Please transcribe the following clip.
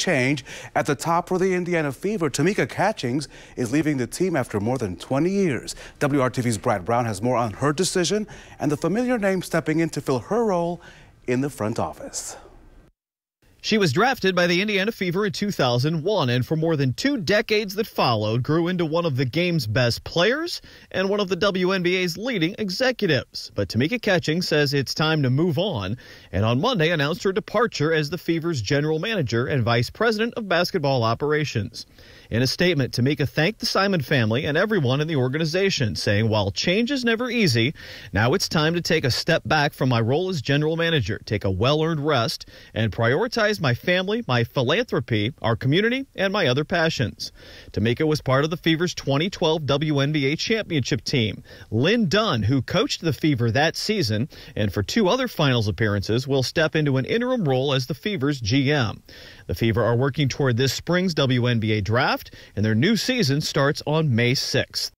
change. At the top for the Indiana Fever, Tamika Catchings is leaving the team after more than 20 years. WRTV's Brad Brown has more on her decision and the familiar name stepping in to fill her role in the front office. She was drafted by the Indiana Fever in 2001 and for more than two decades that followed grew into one of the game's best players and one of the WNBA's leading executives. But Tamika Catchings says it's time to move on and on Monday announced her departure as the Fever's general manager and vice president of basketball operations. In a statement, Tamika thanked the Simon family and everyone in the organization, saying, While change is never easy, now it's time to take a step back from my role as general manager, take a well earned rest, and prioritize my family, my philanthropy, our community, and my other passions. Tamika was part of the Fever's 2012 WNBA championship team. Lin Dunn, who coached the Fever that season, and for two other finals appearances, will step into an interim role as the Fever's GM. The Fever are working toward this spring's WNBA draft, and their new season starts on May 6th.